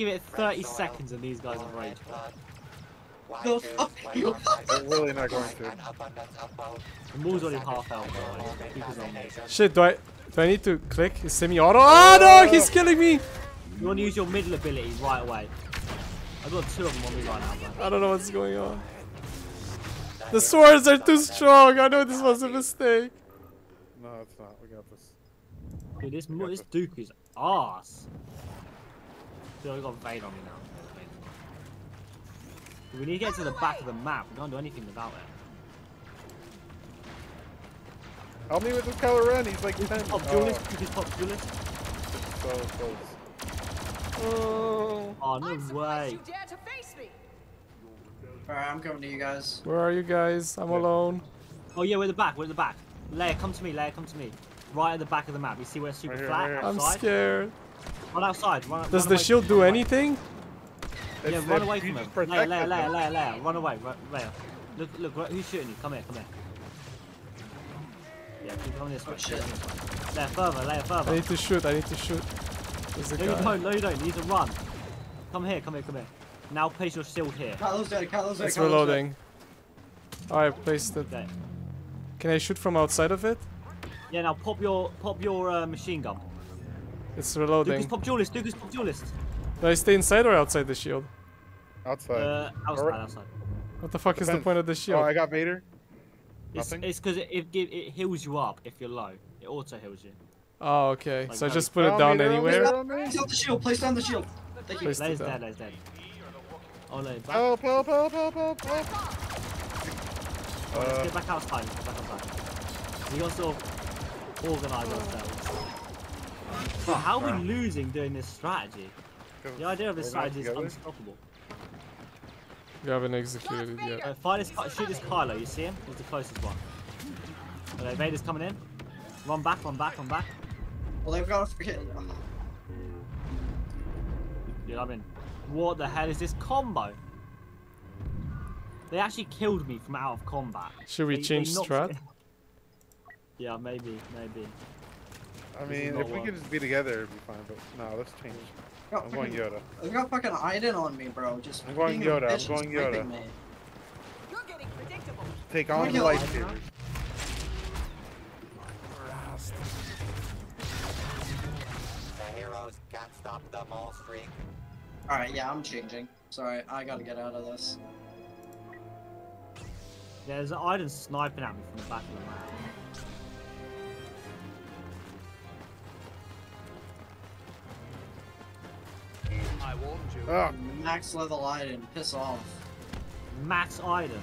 give it 30 seconds and these guys are rage. No, fuck you. They're really not going to. The move's already half health, by. Keep his own. Shit, do I do I need to click? Semi-auto? Ah, oh no, he's killing me! You want to use your middle ability right away. I've got two of them on me right now, bro. I don't know what's going on. The swords are too strong. I know this was a mistake. No, it's not. We got this. Dude, this, this Duke is ass. Dude, I got Vayne on me now. We need to get to the back of the map. We can't do anything without it. Help me with the color run. He's like 10. Pop Oh, duelist, Duke is pop duelist. so close. Oh. Oh, no way. Alright, I'm coming to you guys. Where are you guys? I'm alone. Oh yeah, we're at the back, we're at the back. Leia, come to me, Leia, come to me. Right at the back of the map. You see where it's super Right here, flat? right. I'm scared. Run outside. Run, Does run the shield do him, run away. anything? Yeah, run away from him. just Leia, protect Leia, it, Leia, though. Leia, Leia. Run away, run, Leia. Look, look, who's shooting you? Come here, come here. Yeah, keep coming this way. Oh, keep shit. coming this way. Further, Leia, I need to shoot. I need to shoot. There's a No, you don't, no, you don't. You need to run. Come here, come here, come here. Now place your shield here. Kylo's dead, Kylo's dead, It's Kylo's reloading. Alright, placed it. Okay. Can I shoot from outside of it? Yeah, now pop your pop your uh, machine gun. It's Duke is reloading. pop duelist. Duke is pop duelist. Do I stay inside or outside the shield? Outside. Uh, outside, Alright. outside. What the fuck is the point of the oh, shield? I got Vader. Nothing? it's because it, it it heals you up if you're low. It auto heals you. Oh, okay. Like So I just put it Oh, down me, they're on me, anywhere? they're on me. Place down the shield, place down the shield. Thank you. Place- Leia's it dead. Leia's dead. Oh, Leia, back. Help, help, help, help, help, help. Oh, let's Uh, get back outside. Let's get back outside. We got to sort of organise ourselves. But how are we losing doing this strategy? The idea of this strategy is unstoppable. You haven't executed yet. Uh, find this, shoot this Kylo. You see him? He's the closest one. Okay, Vader's coming in. Run back, run back, run back. Well, they've got a freaking. Dude, I mean. What the hell is this combo? They actually killed me from out of combat. Should we They- they change knocked- strat? Yeah, maybe, maybe. I mean, if we could just be together, it'd be fine. But no, let's change. I'm going Yoda. They've got fucking Iden on me, bro. Just. I'm going Yoda, I'm going Yoda. me. You're getting predictable. Take on the gonna lightsabers. The heroes can't stop the mole streak. Alright, yeah, I'm changing. Sorry, I gotta get out of this. Yeah, there's an Iden sniping at me from the back of the map. Ah, Max level Iden, piss off. Max Iden.